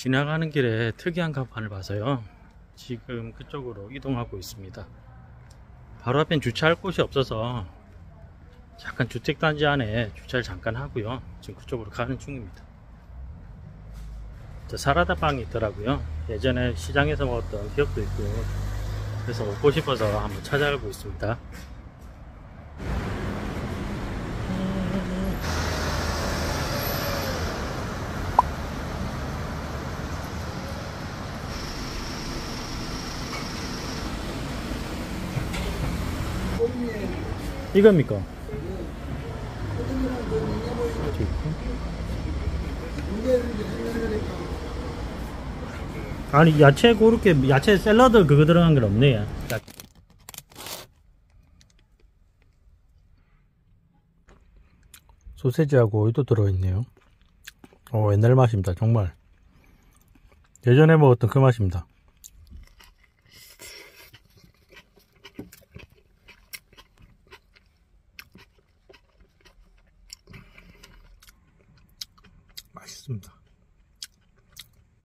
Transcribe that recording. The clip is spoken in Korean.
지나가는 길에 특이한 간판을 봐서요. 지금 그쪽으로 이동하고 있습니다. 바로 앞엔 주차할 곳이 없어서 약간 주택단지 안에 주차를 잠깐 하고요. 지금 그쪽으로 가는 중입니다. 저 사라다 빵이 있더라고요. 예전에 시장에서 먹었던 기억도 있고 그래서 먹고 싶어서 한번 찾아가고 있습니다. 이겁니까? 아니 야채 그렇게 야채 샐러드 그거 들어간 건 없네 야. 소세지하고 오이도 들어있네요 어 옛날 맛입니다 정말 예전에 먹었던 그 맛입니다 맛있습니다